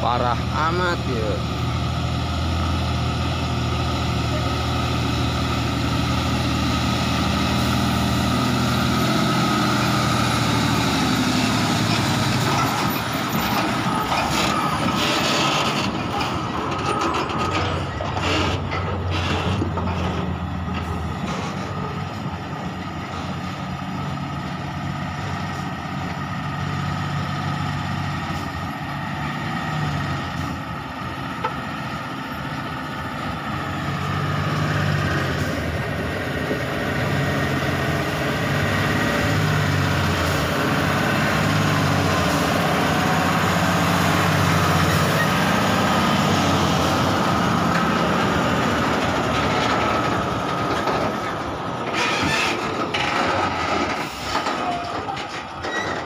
parah amat ya.